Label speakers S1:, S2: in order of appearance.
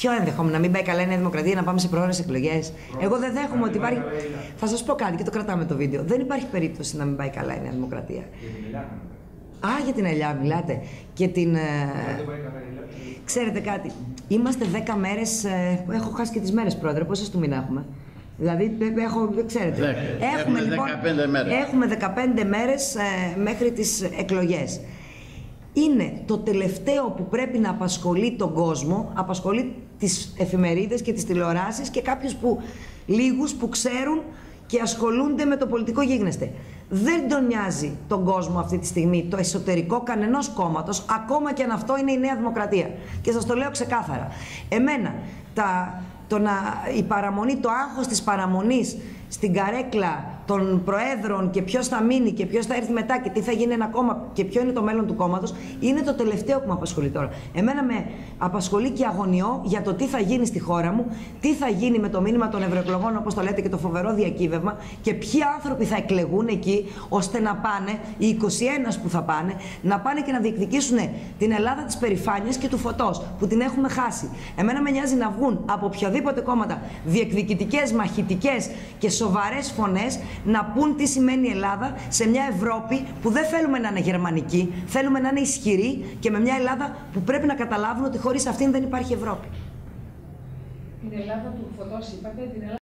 S1: Ποιο ενδεχόμενο, να μην πάει καλά η Νέα Δημοκρατία, να πάμε σε προώρες εκλογές. Εγώ δεν δέχομαι ότι υπάρχει. Θα σας πω κάτι και το κρατάμε το βίντεο. Δεν υπάρχει περίπτωση να μην πάει καλά η Νέα Δημοκρατία. Α, για την ελιά μιλάτε. Και την. ε, Ξέρετε κάτι, είμαστε 10 μέρες. έχω χάσει και τις μέρες, πρόεδρε. Πόσες του μήνα έχουμε; Δηλαδή, ε, έχω, δεν ξέρετε.
S2: Δέκα.
S1: Έχουμε,
S2: Έχουμε
S1: λοιπόν,
S2: 15 μέρες.
S1: Έχουμε 15 μέρες ε, μέχρι τις εκλογές. Είναι το τελευταίο που πρέπει να απασχολεί τον κόσμο, απασχολεί τις εφημερίδες και τις τηλεοράσεις και κάποιους που, λίγους που ξέρουν και ασχολούνται με το πολιτικό γίγνεσθε. Δεν τον νοιάζει τον κόσμο αυτή τη στιγμή το εσωτερικό κανενός κόμματος, ακόμα και αν αυτό είναι η Νέα Δημοκρατία. Και σας το λέω ξεκάθαρα. Εμένα, τα, το να, η παραμονή, το άγχος της παραμονής στην καρέκλα των προέδρων και ποιος θα μείνει και ποιος θα έρθει μετά και τι θα γίνει ένα κόμμα και ποιο είναι το μέλλον του κόμματος, είναι το τελευταίο που με απασχολεί τώρα. Εμένα με απασχολεί και αγωνιώ για το τι θα γίνει στη χώρα μου, τι θα γίνει με το μήνυμα των ευρωεκλογών, όπως το λέτε, και το φοβερό διακύβευμα και ποιοι άνθρωποι θα εκλεγούν εκεί, ώστε να πάνε, οι 21 που θα πάνε, να πάνε και να διεκδικήσουν την Ελλάδα της περηφάνειας και του φωτός, που την έχουμε χάσει. Εμένα με νοιάζει να βγουν από οποιαδήποτε κόμματα διεκδικητικές, μαχητικές και σοβαρές φωνές να πούν τι σημαίνει η Ελλάδα σε μια Ευρώπη που δεν θέλουμε να είναι γερμανική, θέλουμε να είναι ισχυρή και με μια Ελλάδα που πρέπει να καταλάβουν ότι χωρίς αυτήν δεν υπάρχει Ευρώπη.
S3: Την Ελλάδα του φωτός είπατε, την Ελλάδα